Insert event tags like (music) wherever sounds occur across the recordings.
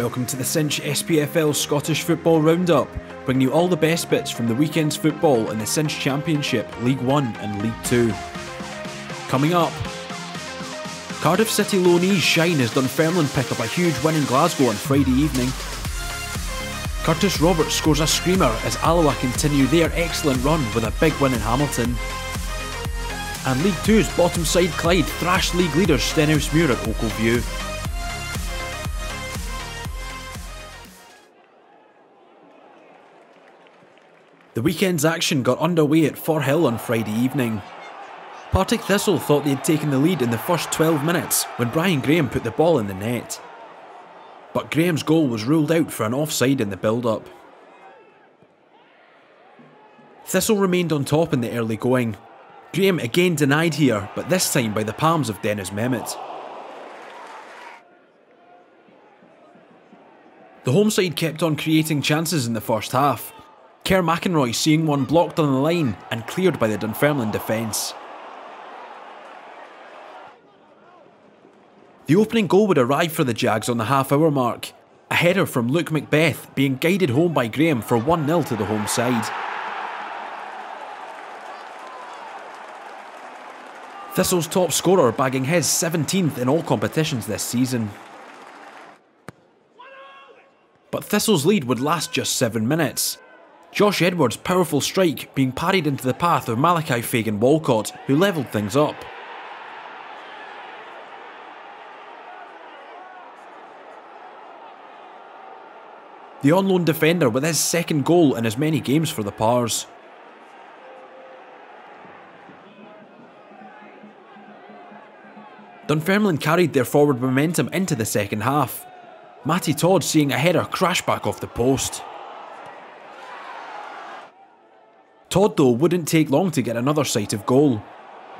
Welcome to the Cinch SPFL Scottish Football Roundup, bringing you all the best bits from the weekend's football in the Cinch Championship, League 1 and League 2. Coming up, Cardiff City loanees shine as Dunfermline pick up a huge win in Glasgow on Friday evening. Curtis Roberts scores a screamer as Alloa continue their excellent run with a big win in Hamilton. And League 2's bottom side Clyde thrash league leaders Stenhousemuir at Ochilview. The weekend's action got underway at Firhill on Friday evening. Partick Thistle thought they had taken the lead in the first 12 minutes when Brian Graham put the ball in the net. But Graham's goal was ruled out for an offside in the build-up. Thistle remained on top in the early going. Graham again denied here, but this time by the palms of Deniz Mehmet. The home side kept on creating chances in the first half, Kerr McInroy seeing one blocked on the line and cleared by the Dunfermline defence. The opening goal would arrive for the Jags on the half hour mark, a header from Luke McBeth being guided home by Graham for 1 0 to the home side. Thistle's top scorer bagging his 17th in all competitions this season. But Thistle's lead would last just 7 minutes, Josh Edwards' powerful strike being parried into the path of Malachi Fagan Walcott, who levelled things up. The on loan defender with his second goal in as many games for the Pars. Dunfermline carried their forward momentum into the second half. Matty Todd seeing a header crash back off the post. Todd, though, wouldn't take long to get another sight of goal.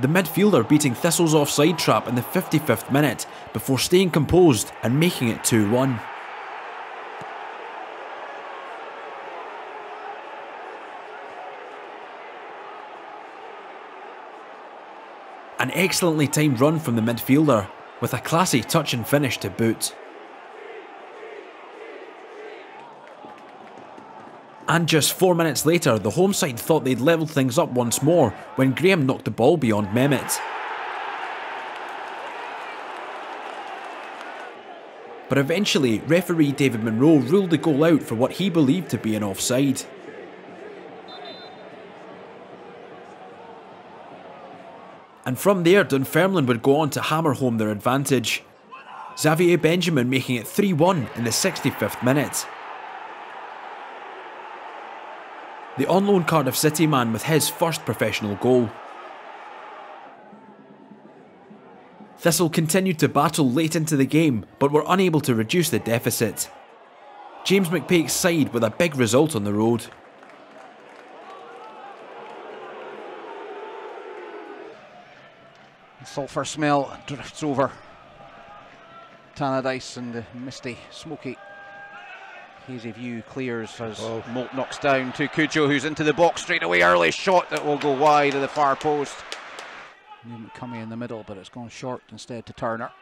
The midfielder beating Thistle's offside trap in the 55th minute before staying composed and making it 2 1. An excellently timed run from the midfielder, with a classy touch and finish to boot. And just four minutes later, the home side thought they'd levelled things up once more when Graham knocked the ball beyond Mehmet. But eventually, referee David Munro ruled the goal out for what he believed to be an offside. And from there, Dunfermline would go on to hammer home their advantage. Xavier Benjamin making it 3 1 in the 65th minute. The on loan Cardiff City man with his first professional goal. Thistle continued to battle late into the game, but were unable to reduce the deficit. James McPake's side with a big result on the road. Sulphur smell drifts over Tannadice and the misty, smoky Hazy view clears as oh. Moult knocks down to Cudjoe, who's into the box straight away. Early shot that will go wide of the far post. Movement coming in the middle, but it's gone short instead to Turner.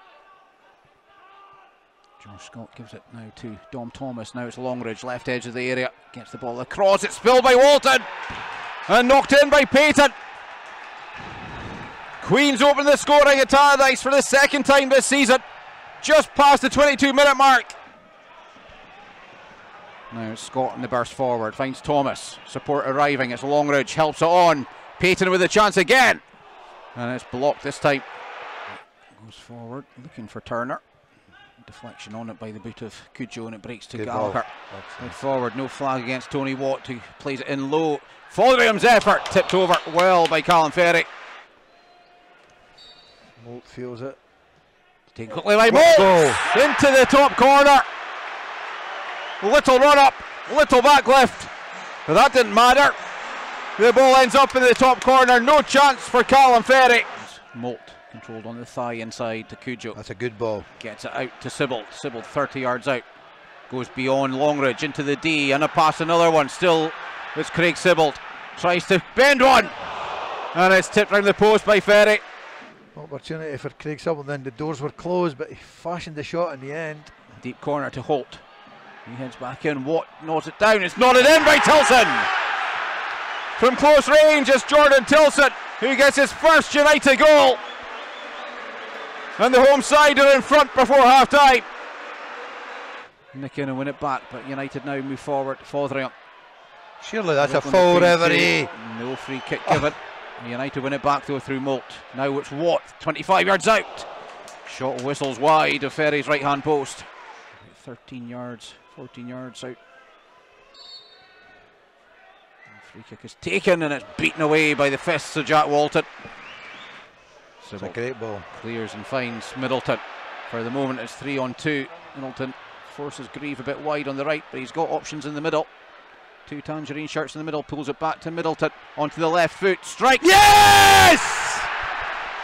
Josh Scott gives it now to Dom Thomas. Now it's Longridge, left edge of the area. Gets the ball across. It's spilled by Walton. And knocked in by Payton. Queens open the scoring at Tannadice for the second time this season. Just past the 22 minute mark. Now Scott in the burst forward finds Thomas. Support arriving. It's Longridge helps it on. Payton with a chance again, and it's blocked this time. Goes forward, looking for Turner. Deflection on it by the boot of Cudjoe, and it breaks to Good Gallagher. Head forward, no flag against Tony Watt, who plays it in low. Fotheringhams effort tipped over well by Callum Ferrie. Moult feels it. Taken quickly by Moult into the top corner. Little run up, little back lift. But that didn't matter. The ball ends up in the top corner. No chance for Callum Ferrie. Moult controlled on the thigh inside to Cudjoe. That's a good ball. Gets it out to Sibbald. Sibbald 30 yards out. Goes beyond Longridge into the D and a pass another one. Still it's Craig Sibbald. Tries to bend one. And it's tipped round the post by Ferrie. Opportunity for Craig Sibbald. Then the doors were closed, but he fashioned the shot in the end. Deep corner to Holt. He heads back in. Watt nods it down. It's nodded in by Tillson. From close range, it's Jordan Tillson who gets his first United goal. And the home side are in front before half time. Nick in and win it back, but United now move forward. Fotheringham. Surely that's a foul, referee. No free kick given. United win it back though through Moult. Now it's Watt, 25 yards out. Shot whistles wide of Ferrie's right hand post. 13 yards, 14 yards out. Free kick is taken and it's beaten away by the fists of Jack Walton. It's a great ball. Clears and finds Middleton. For the moment, it's three on two. Middleton forces Grieve a bit wide on the right, but he's got options in the middle. Two tangerine shirts in the middle, pulls it back to Middleton onto the left foot, strike. Yes!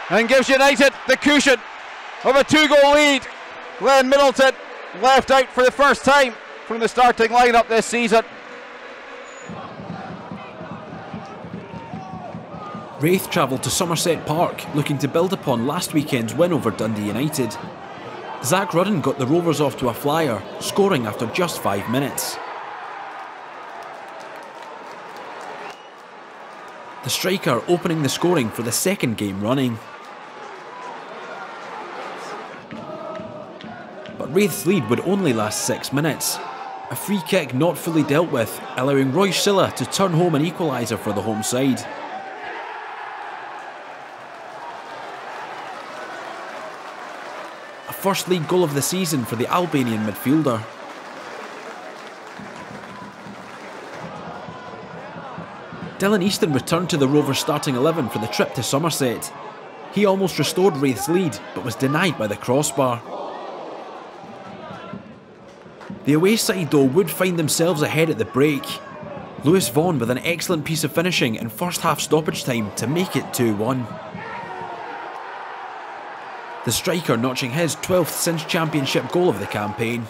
And gives United the cushion of a two goal lead. Glenn Middleton left out for the first time from the starting lineup this season. Raith travelled to Somerset Park looking to build upon last weekend's win over Dundee United. Zak Rudden got the Rovers off to a flyer, scoring after just five minutes. The striker opening the scoring for the second game running. But Raith's lead would only last six minutes. A free kick not fully dealt with, allowing Roy Silla to turn home an equaliser for the home side. A first league goal of the season for the Albanian midfielder. Dylan Easton returned to the Rovers starting 11 for the trip to Somerset. He almost restored Raith's lead, but was denied by the crossbar. The away side, though, would find themselves ahead at the break. Lewis Vaughan with an excellent piece of finishing in first half stoppage time to make it 2 1 the striker notching his 12th since championship goal of the campaign.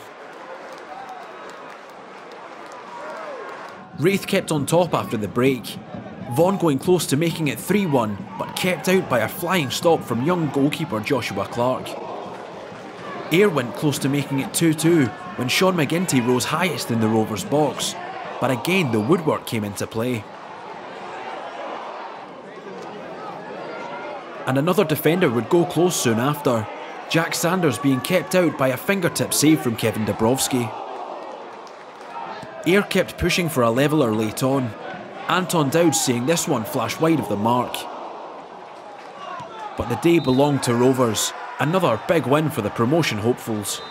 Raith kept on top after the break. Vaughan going close to making it 3 1, but kept out by a flying stop from young goalkeeper Joshua Clark. Ayr went close to making it 2 2 when Sean McGinty rose highest in the Rovers' box, but again the woodwork came into play. and another defender would go close soon after, Jack Sanders being kept out by a fingertip save from Kevin Dabrowski. Ayr kept pushing for a leveller late on, Anton Dowd seeing this one flash wide of the mark. But the day belonged to Rovers, another big win for the promotion hopefuls.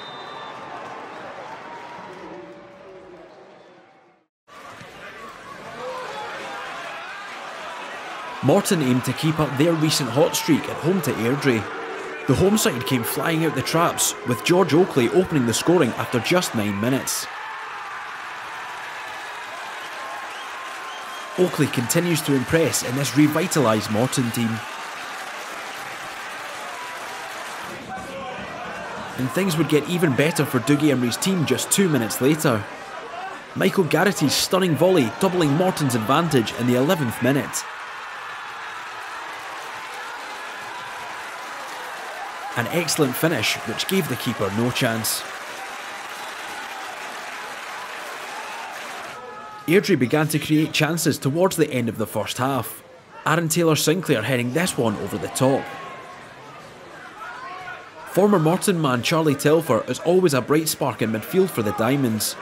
Morton aimed to keep up their recent hot streak at home to Airdrie. The home side came flying out the traps, with George Oakley opening the scoring after just 9 minutes. Oakley continues to impress in this revitalised Morton team. And things would get even better for Dougie Imrie's team just two minutes later. Michael Garrity's stunning volley doubling Morton's advantage in the 11th minute. An excellent finish which gave the keeper no chance. Airdrie began to create chances towards the end of the first half. Aaron Taylor Sinclair heading this one over the top. Former Morton man Charlie Telfer is always a bright spark in midfield for the Diamonds.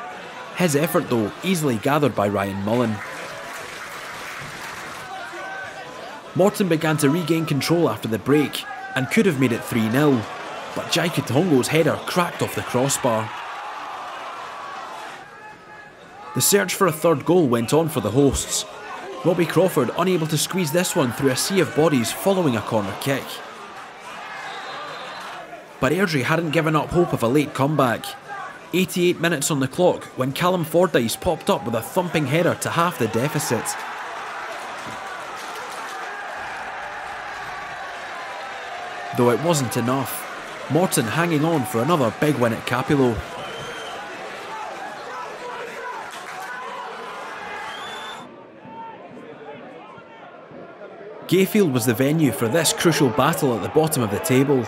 His effort, though, easily gathered by Ryan Mullen. Morton began to regain control after the break, and could have made it 3 0, but Jai Quitongo's header cracked off the crossbar. The search for a third goal went on for the hosts. Robbie Crawford unable to squeeze this one through a sea of bodies following a corner kick. But Airdrie hadn't given up hope of a late comeback. 88 minutes on the clock when Callum Fordyce popped up with a thumping header to half the deficit. Though it wasn't enough. Morton hanging on for another big win at Cappielow. Gayfield was the venue for this crucial battle at the bottom of the table.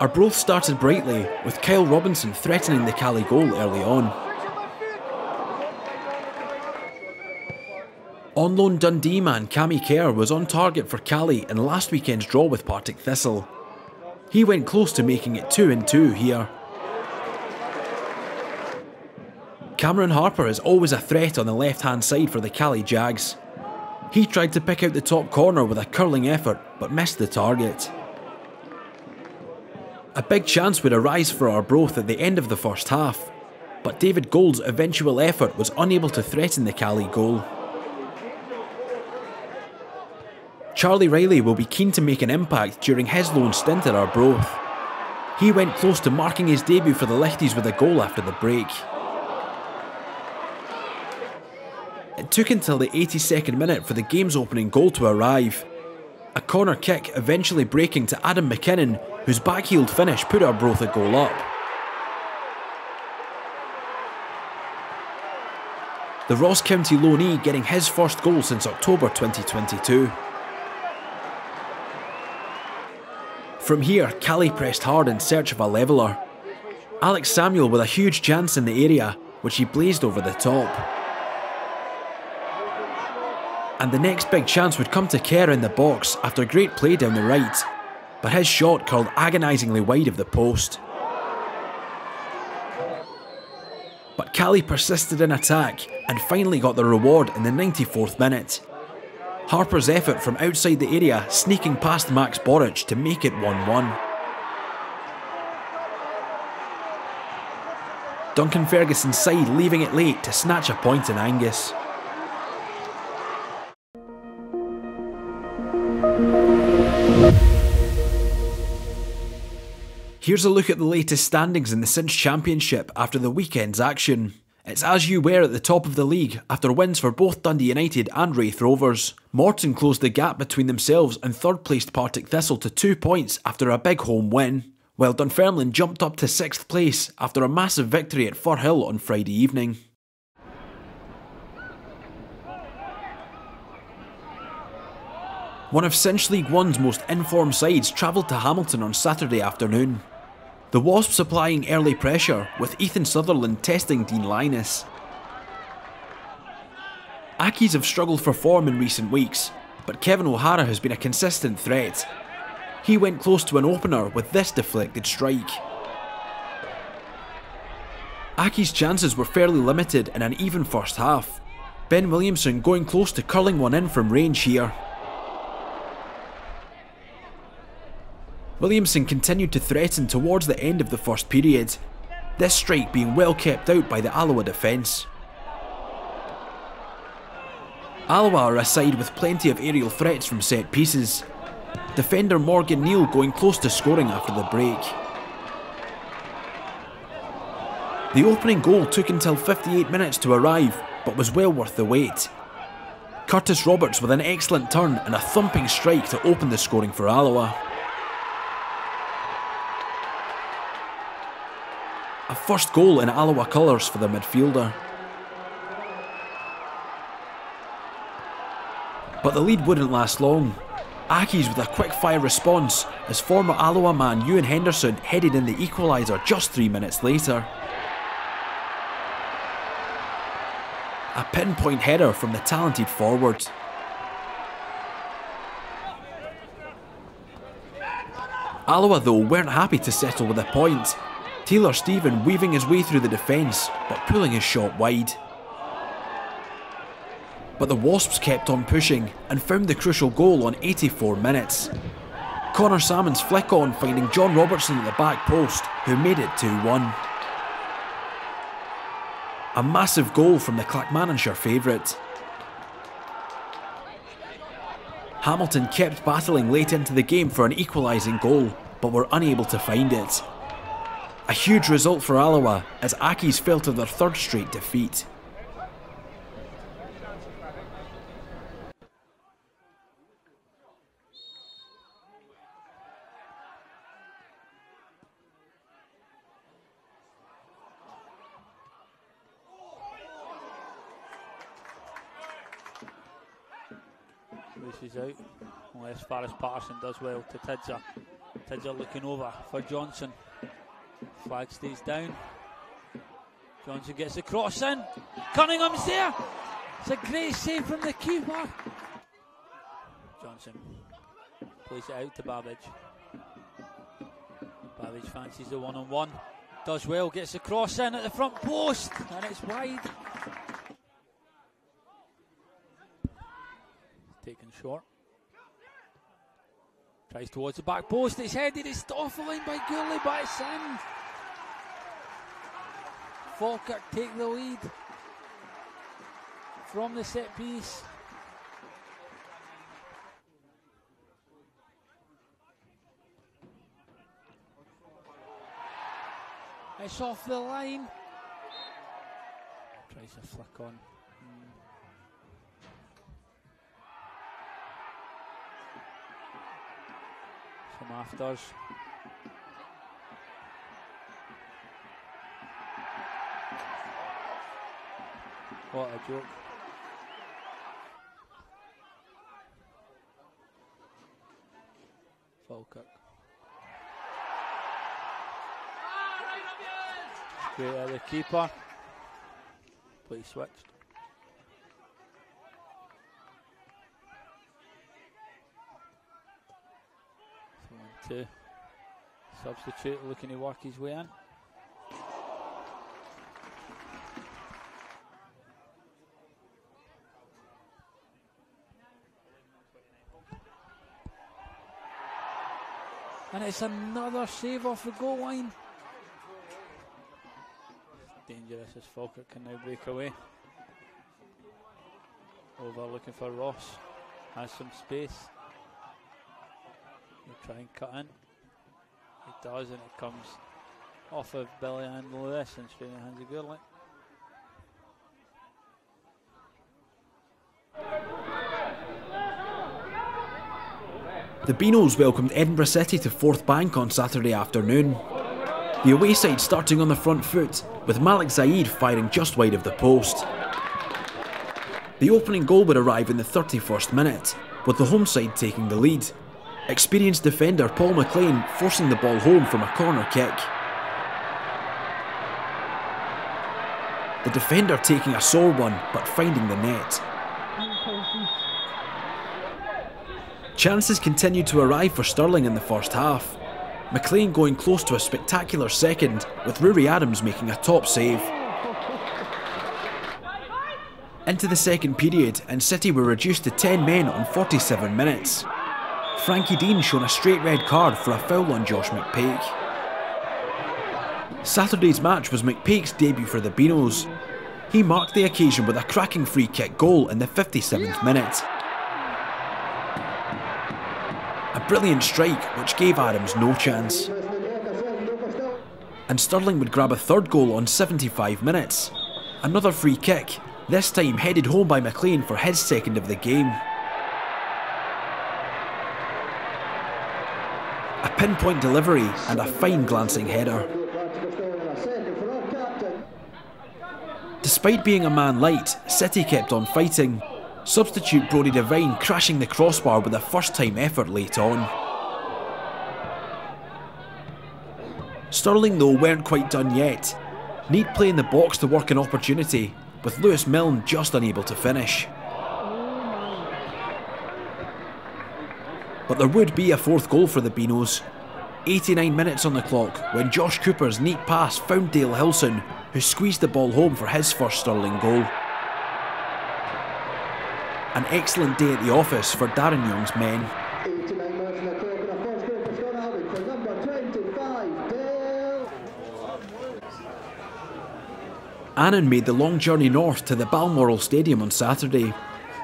Arbroath started brightly, with Kyle Robinson threatening the Caley goal early on. On loan Dundee man Cammy Kerr was on target for Caley in last weekend's draw with Partick Thistle. He went close to making it 2 and 2 here. Cameron Harper is always a threat on the left hand side for the Caley Jags. He tried to pick out the top corner with a curling effort but missed the target. A big chance would arise for Arbroath at the end of the first half, but David Gould's eventual effort was unable to threaten the Caley goal. Charlie Riley will be keen to make an impact during his loan stint at Arbroath. He went close to marking his debut for the Lichties with a goal after the break. It took until the 82nd minute for the game's opening goal to arrive. A corner kick eventually breaking to Adam McKinnon, whose backheeled finish put Arbroath a goal up. The Ross County loanee getting his first goal since October 2022. From here, Caley pressed hard in search of a leveller. Alex Samuel with a huge chance in the area, which he blazed over the top. And the next big chance would come to Kerr in the box after great play down the right, but his shot curled agonisingly wide of the post. But Caley persisted in attack and finally got the reward in the 94th minute. Harper's effort from outside the area sneaking past Max Boruc to make it 1-1. Duncan Ferguson's side leaving it late to snatch a point in Angus. Here's a look at the latest standings in the Cinch Championship after the weekend's action. It's as you were at the top of the league after wins for both Dundee United and Raith Rovers. Morton closed the gap between themselves and third placed Partick Thistle to two points after a big home win, while Dunfermline jumped up to sixth place after a massive victory at Firhill on Friday evening. One of Cinch League One's most informed sides travelled to Hamilton on Saturday afternoon. The Wasps applying early pressure, with Ethan Sutherland testing Dean Lyness. Accies have struggled for form in recent weeks, but Kevin O'Hara has been a consistent threat. He went close to an opener with this deflected strike. Accies' chances were fairly limited in an even first half. Ben Williamson going close to curling one in from range here. Williamson continued to threaten towards the end of the first period, this strike being well kept out by the Alloa defence. Alloa are a side with plenty of aerial threats from set pieces. Defender Morgan Neal going close to scoring after the break. The opening goal took until 58 minutes to arrive, but was well worth the wait. Curtis Roberts with an excellent turn and a thumping strike to open the scoring for Alloa. First goal in Alloa colours for the midfielder. But the lead wouldn't last long. Accies with a quick fire response as former Alloa man Ewan Henderson headed in the equaliser just three minutes later. A pinpoint header from the talented forward. Alloa though weren't happy to settle with a point Taylor Stephen weaving his way through the defence, but pulling his shot wide. But the Wasps kept on pushing and found the crucial goal on 84 minutes. Conor Sammon's flick on finding John Robertson at the back post, who made it 2 1. A massive goal from the Clackmannanshire favourite. Hamilton kept battling late into the game for an equalising goal, but were unable to find it. A huge result for Alloa as Accies fell to their third straight defeat. Is out, unless Faris Patterson does well to Tidser. Tidser looking over for Johnson. Flag stays down. Johnson gets the cross in. Cunningham's there. It's a great save from the keeper. Johnson plays it out to Babbage. Babbage fancies the one on one. Does well, gets the cross in at the front post, and it's wide. Taken short. Tries towards the back post, it's headed, it's off the line by Gourley, but it's in. Falkirk take the lead from the set piece. It's off the line. Tries to flick on. Some afters. What a joke. Falkirk. Great at the keeper. He switched. Two. Substitute looking to work his way in. And it's another save off the goal line. Dangerous as Falkirk can now break away. Over looking for Ross. Has some space. Try and cut in. He does and it comes off of Billy and Lewis and straight in the hands of Gourley. The Binos welcomed Edinburgh City to Forthbank on Saturday afternoon. The away side starting on the front foot, with Malik Zaid firing just wide of the post. The opening goal would arrive in the 31st minute, with the home side taking the lead. Experienced defender Paul McLean forcing the ball home from a corner kick. The defender taking a sore one, but finding the net. Chances continued to arrive for Stirling in the first half. McLean going close to a spectacular second, with Rory Adams making a top save. Into the second period, and City were reduced to 10 men on 47 minutes. Frankie Dean shown a straight red card for a foul on Josh McPake. Saturday's match was McPake's debut for the Binos. He marked the occasion with a cracking free kick goal in the 57th minute. A brilliant strike which gave Adams no chance. And Stirling would grab a third goal on 75 minutes. Another free kick, this time headed home by McLean for his second of the game. Pinpoint delivery and a fine glancing header. Despite being a man light, City kept on fighting Substitute Brody Devine crashing the crossbar with a first time effort late on. Stirling though weren't quite done yet. Need play in the box to work an opportunity, with Lewis Milne just unable to finish. But there would be a fourth goal for the Binos. 89 minutes on the clock when Josh Cooper's neat pass found Dale Hilson, who squeezed the ball home for his first Stirling goal. An excellent day at the office for Darren Young's men. Annan made the long journey north to the Balmoral Stadium on Saturday.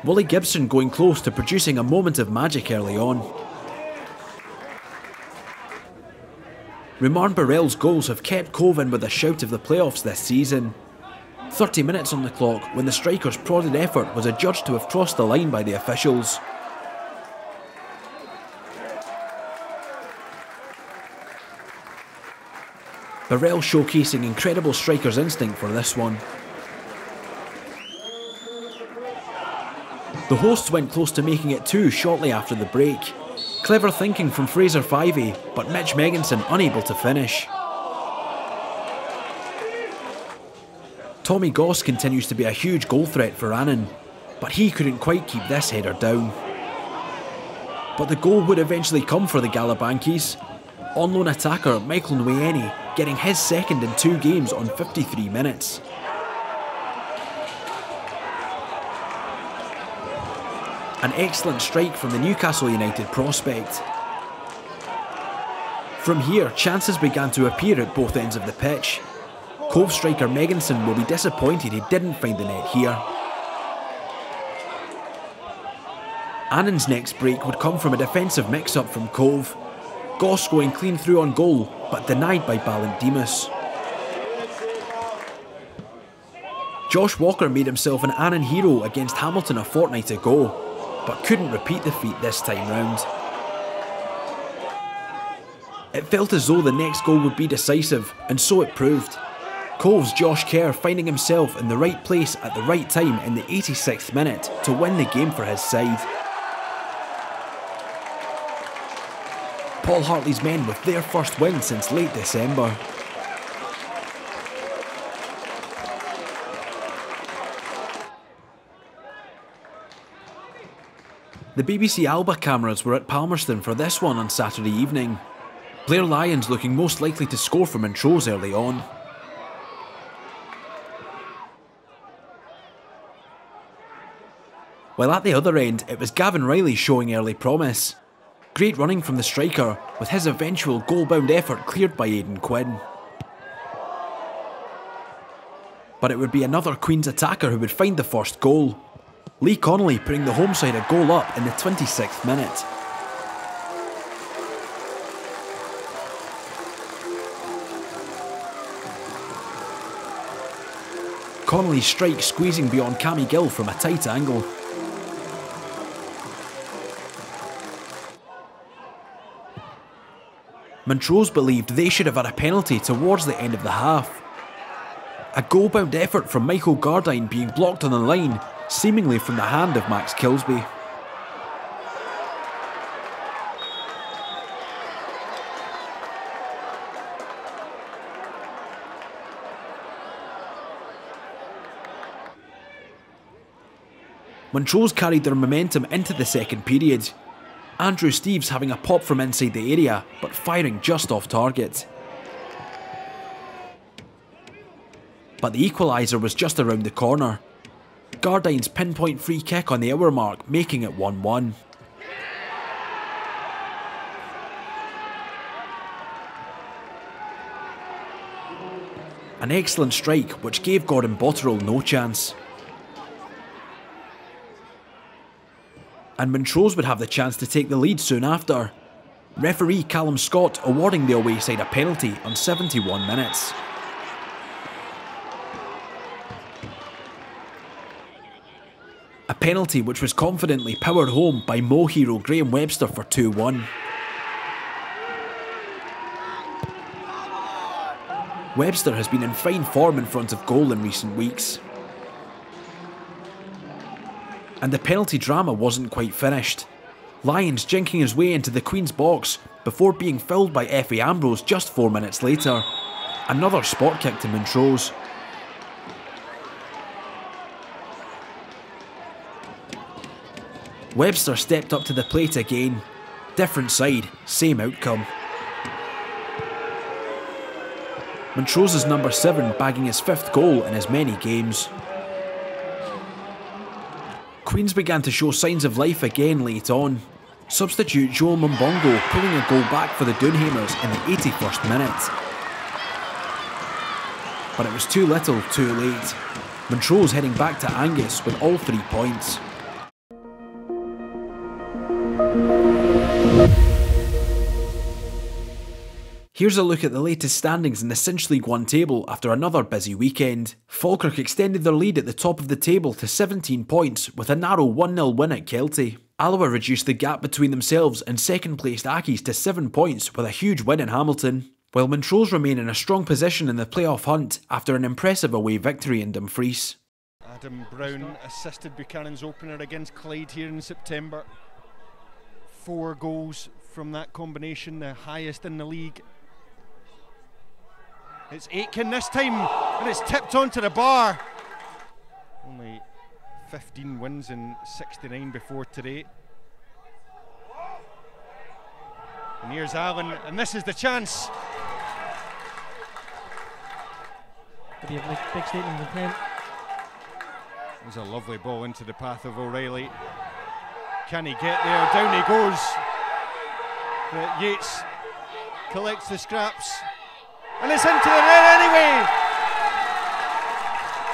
Wally Gibson going close to producing a moment of magic early on. Rumarn Burrell's goals have kept Coven with a shout of the playoffs this season. 30 minutes on the clock when the striker's prodded effort was adjudged to have crossed the line by the officials. Burrell showcasing incredible striker's instinct for this one. The hosts went close to making it two shortly after the break. Clever thinking from Fraser Fyvie, but Mitch Megginson unable to finish. Tommy Goss continues to be a huge goal threat for Annan. but he couldn't quite keep this header down. But the goal would eventually come for the Galabankies. On loan attacker Michael Ndiweni getting his second in two games on 53 minutes. An excellent strike from the Newcastle United prospect. From here, chances began to appear at both ends of the pitch. Cove striker Megginson will be disappointed he didn't find the net here. Annan's next break would come from a defensive mix-up from Cove. Goss going clean through on goal, but denied by Balint Demus. Josh Walker made himself an Annan hero against Hamilton a fortnight ago, but couldn't repeat the feat this time round. It felt as though the next goal would be decisive, and so it proved. Cove's Josh Kerr finding himself in the right place at the right time in the 86th minute to win the game for his side. Paul Hartley's men with their first win since late December. The BBC Alba cameras were at Palmerston for this one on Saturday evening. Blair Lyons looking most likely to score for Montrose early on. While at the other end, it was Gavin Reilly showing early promise. Great running from the striker, with his eventual goal-bound effort cleared by Aidan Quinn. But it would be another Queen's attacker who would find the first goal. Lee Connelly putting the home side a goal up in the 26th minute. Connelly's strike squeezing beyond Cammy Gill from a tight angle. Montrose believed they should have had a penalty towards the end of the half. A goal-bound effort from Michael Gardyne being blocked on the line seemingly from the hand of Max Kilsby. Montrose carried their momentum into the second period. Andrew Steeves having a pop from inside the area, but firing just off target. But the equaliser was just around the corner. Gardyne's pinpoint free kick on the hour mark, making it 1 1. An excellent strike which gave Gordon Botterill no chance. And Montrose would have the chance to take the lead soon after. Referee Callum Scott awarding the away side a penalty on 71 minutes. Penalty which was confidently powered home by Mo hero Graham Webster for 2 1. Webster has been in fine form in front of goal in recent weeks. And the penalty drama wasn't quite finished. Lyons jinking his way into the Queen's box before being filled by Efe Ambrose just four minutes later. Another spot kick to Montrose. Webster stepped up to the plate again. Different side, same outcome. Montrose's number 7 bagging his fifth goal in as many games. Queens began to show signs of life again late on. Substitute Joel Mumbongo pulling a goal back for the Doonhamers in the 81st minute. But it was too little, too late. Montrose heading back to Angus with all three points. Here's a look at the latest standings in the Cinch League 1 table after another busy weekend. Falkirk extended their lead at the top of the table to 17 points with a narrow 1-0 win at Kelty. Alloa reduced the gap between themselves and second placed Accies to 7 points with a huge win in Hamilton, while Montrose remain in a strong position in the playoff hunt after an impressive away victory in Dumfries. Adam Brown assisted Buchanan's opener against Clyde here in September. Four goals from that combination, the highest in the league it's Aitken this time, and it's tipped onto the bar. Only 15 wins in 69 before today. And here's Allen, and this is the chance. Could be a big, big statement of intent. There's a lovely ball into the path of O'Reilly. Can he get there? Down he goes. But Yates collects the scraps. And it's into the net anyway.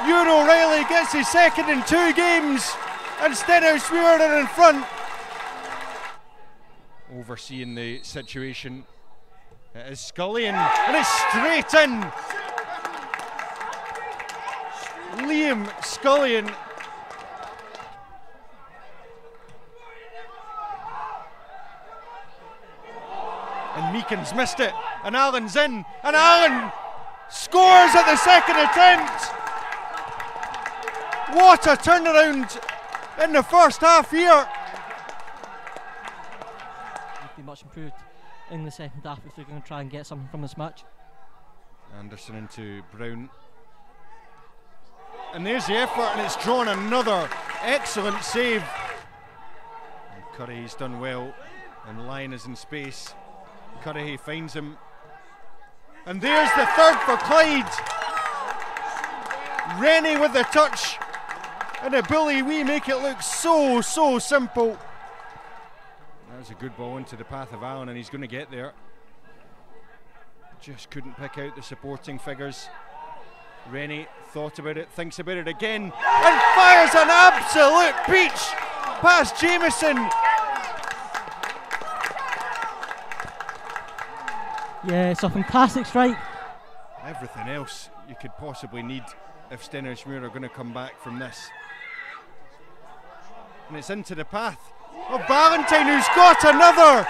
Ewan O'Reilly gets his second in two games. And Stenhousemuir are in front. Overseeing the situation. It is Scullion. And it's straight in. Liam Scullion And Meekins missed it. And Allen's in. And Allen scores at the second attempt. What a turnaround in the first half here. Would be much improved in the second half if they're going to try and get something from this match. Anderson into Brown. And there's the effort, and it's drawn another excellent save. And Curry's done well, and Lyon is in space. Curry finds him. And there's the third for Clyde. Rennie with the touch. And a bully, we make it look so, so simple. That was a good ball into the path of Allen, and he's going to get there. Just couldn't pick out the supporting figures. Rennie thought about it, thinks about it again, and fires an absolute peach past Jameson. Yeah, it's a fantastic strike. Everything else you could possibly need if Stenhousemuir are going to come back from this. And it's into the path of Ballantyne, who's got another.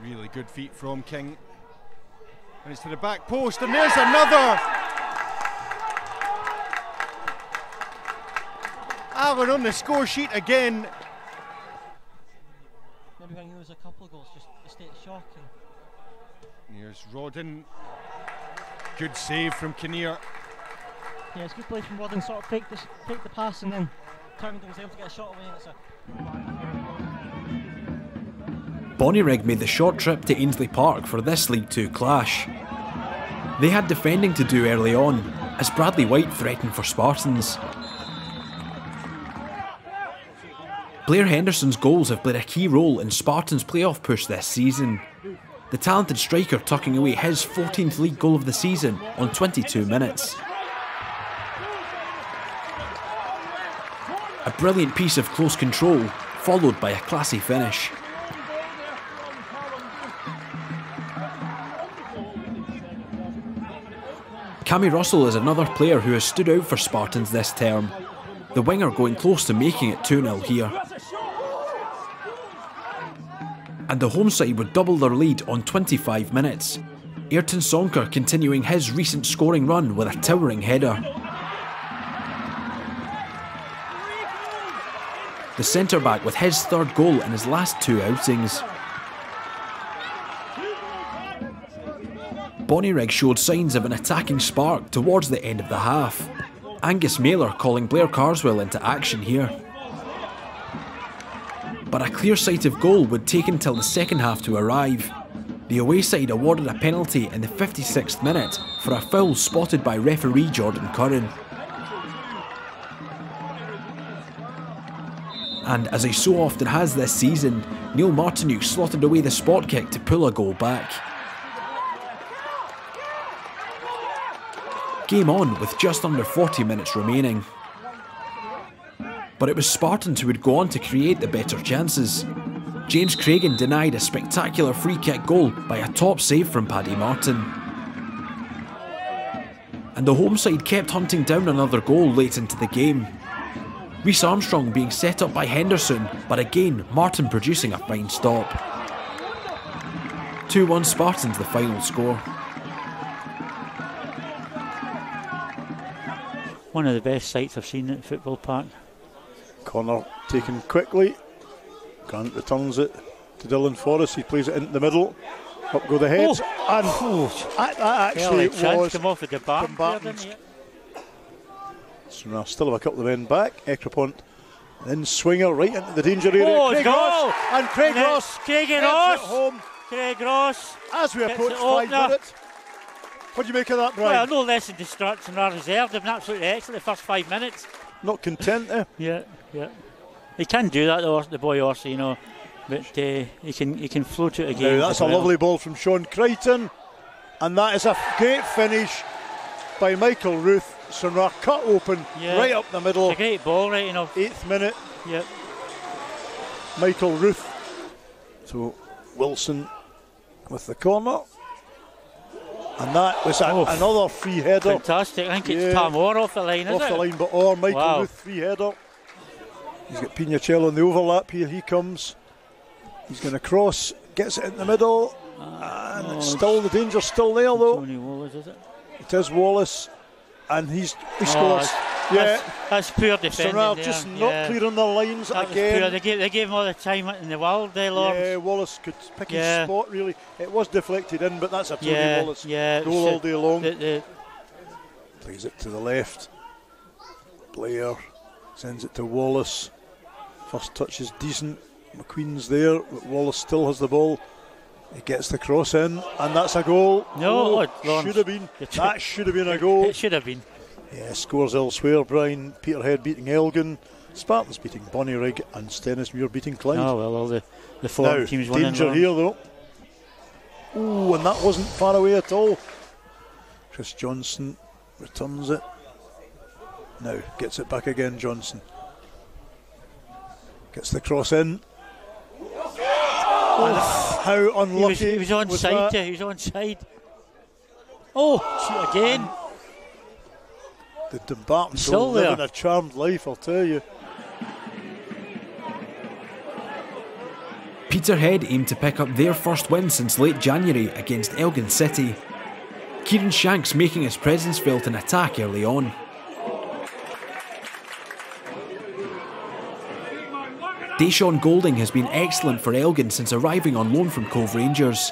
Really good feet from King. And it's to the back post, and there's another. Allen on the score sheet again. Maybe when you lose a couple of goals, just a state of shock. And Here's Rodden. Good save from Kinnear. yeah, it's good play from Rodden. Sort of take this, take the pass, and then Turkington was able to get a shot away. And it's a Bonnyrigg made the short trip to Ainslie Park for this League Two clash. They had defending to do early on, as Bradley White threatened for Spartans. Blair Henderson's goals have played a key role in Spartans' playoff push this season. The talented striker tucking away his 14th league goal of the season on 22 minutes. A brilliant piece of close control, followed by a classy finish. Cammy Russell is another player who has stood out for Spartans this term. The winger going close to making it 2 0 here. And the home side would double their lead on 25 minutes. Ayrton Sonkur continuing his recent scoring run with a towering header. The centre back with his third goal in his last two outings. Bonnyrigg showed signs of an attacking spark towards the end of the half. Angus Mailer calling Blair Carswell into action here. But a clear sight of goal would take until the second half to arrive. The away side awarded a penalty in the 56th minute for a foul spotted by referee Jordan Curran. And as he so often has this season, Neil Martyniuk slotted away the spot kick to pull a goal back. Game on with just under 40 minutes remaining. But it was Spartans who would go on to create the better chances. James Cragen denied a spectacular free kick goal by a top save from Paddy Martin. And the home side kept hunting down another goal late into the game. Reese Armstrong being set up by Henderson, but again Martin producing a fine stop. 2 1 Spartans the final score. One of the best sights I've seen at Football Park. Corner taken quickly. Grant returns it to Dylan Forrest. He plays it into the middle. Up go the heads, oh. and oh, that, that actually was come off of the bar. So still have a couple of men back. Ekrapont, then Swinger right into the danger area. Oh, Craig Ross and Craig Ross. Craig Ross. home. Craig Ross. As we approach five minutes. What do you make of that, Brian? Well, no less than destruction our reserve. They've been absolutely excellent the first five minutes. Not content, eh? yeah, yeah. He can do that, though, the boy Orsi, you know. But uh, he can he can float it again. Now, that's a well. lovely ball from Sean Crichton. And that is a great finish by Michael Ruth. Stranraer cut open yeah. right up the middle. It's a great ball, right, you know. Eighth minute. Yep. Michael Ruth. So Wilson with the corner. And that was a, oh, another free header. Fantastic. I think yeah. it's Tom Orr off the line, Off the it? line, but Orr, Michael wow. Ruth, free header. He's got Pignatiello on the overlap. Here he comes. He's going to cross, gets it in the middle. And oh, still, the danger's still there, though. Tony Wallace, is it? It is Wallace. And he's he oh, scores. yeah. That's, that's poor defending. So just not yeah. clearing the lines that again. They gave, they gave him all the time in the world eh, there, Lord. Yeah, Wallace could pick yeah. his spot really. It was deflected in, but that's a Tony yeah, Wallace yeah, goal all day long. The, the Plays it to the left. Blair sends it to Wallace. First touch is decent. McQueen's there, but Wallace still has the ball. He gets the cross in, and that's a goal. No, oh, should have been. That should have been a (laughs) goal. It should have been. Yeah, scores elsewhere. Brian Peterhead beating Elgin, Spartans beating Bonnyrigg, and Stenhousemuir beating Clyde. Oh well, all the the four now, teams danger here though. Oh, and that wasn't far away at all. Chris Johnson returns it. Now gets it back again. Johnson gets the cross in. Oh, how unlucky! He was, he was on side. he was on side. Oh, again. The Dumbarton still living a charmed life, I'll tell you. Peterhead aim to pick up their first win since late January against Elgin City. Kieran Shanks making his presence felt in attack early on. Deshaun Golding has been excellent for Elgin since arriving on loan from Cove Rangers.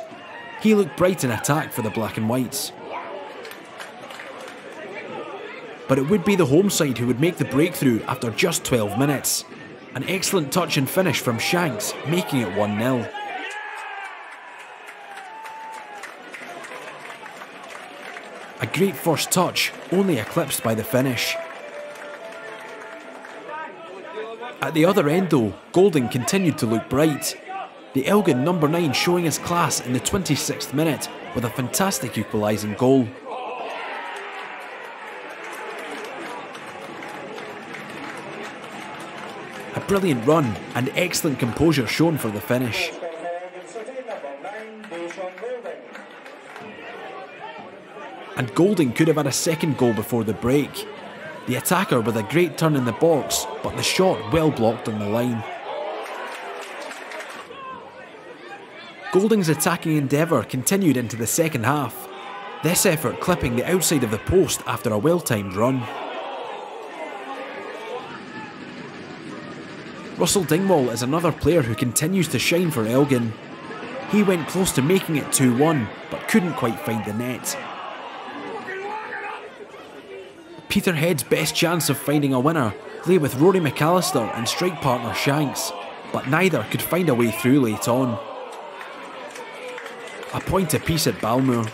He looked bright in attack for the Black and Whites. but it would be the home side who would make the breakthrough after just 12 minutes. An excellent touch and finish from Shanks, making it 1 0. A great first touch, only eclipsed by the finish. At the other end, though, Golding continued to look bright. The Elgin number 9 showing his class in the 26th minute with a fantastic equalising goal. A brilliant run and excellent composure shown for the finish. And Golding could have had a second goal before the break. The attacker with a great turn in the box, but the shot well blocked on the line. Golding's attacking endeavour continued into the second half, this effort clipping the outside of the post after a well timed run. Russell Dingwall is another player who continues to shine for Elgin. He went close to making it 2 1, but couldn't quite find the net. Peterhead's best chance of finding a winner lay with Rory McAllister and strike partner Shanks, but neither could find a way through late on. A point apiece at Balmoor.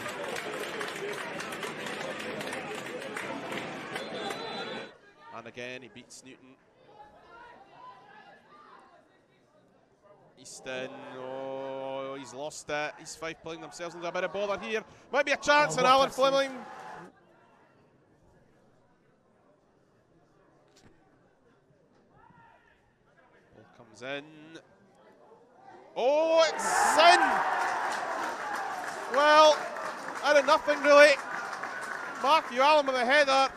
And again, he beats Newton Easton, oh, he's lost it. He's five pulling themselves into a bit of bother here. Might be a chance, oh, and Alan Fleming. Ball comes in. Oh, it's in! Well, out of nothing really. Matthew Allen with a header. Uh.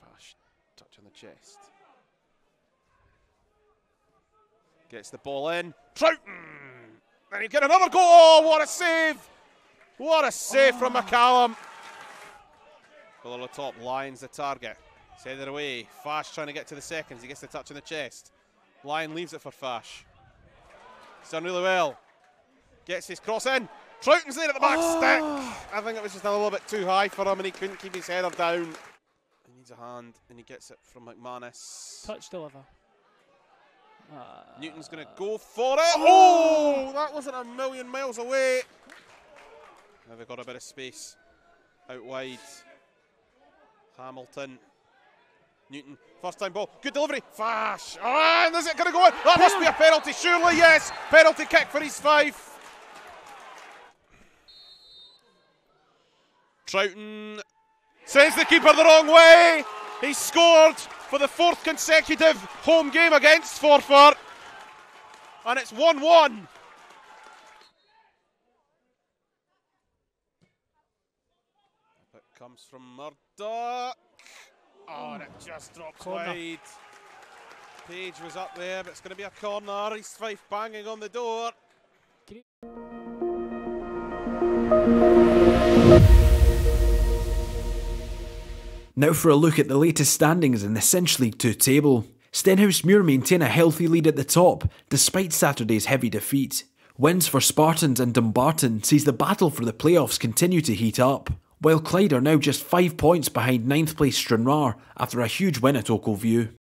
Fast touch on the chest. Gets the ball in. Troughton! And he get another goal. Oh, what a save! What a save oh. from McCallum. Below the top, lines the target. Send it away. Fash trying to get to the seconds. He gets the touch on the chest. Lyon leaves it for Fash. He's done really well. Gets his cross in. Troughton's there at the back Oh. stick. I think it was just a little bit too high for him and he couldn't keep his header down. He needs a hand and he gets it from McManus. Touch deliver. Uh, Newton's going to go for it. Oh, that wasn't a million miles away. Now they've got a bit of space out wide. Hamilton. Newton, first time ball. Good delivery. Fash. Ah, and is it going to go in? That must be a penalty, surely, yes. Penalty kick for East Fife. Troughton sends the keeper the wrong way. He scored for the fourth consecutive home game against Forfar. And it's 1 1. It comes from Murdoch. Oh, mm. and it just drops Corner. wide. Page was up there, but it's going to be a corner. East Fife banging on the door. Now for a look at the latest standings in the Cinch League 2 table. Stenhousemuir maintain a healthy lead at the top, despite Saturday's heavy defeat. Wins for Spartans and Dumbarton sees the battle for the playoffs continue to heat up, while Clyde are now just 5 points behind 9th place Stranraer after a huge win at Ochilview.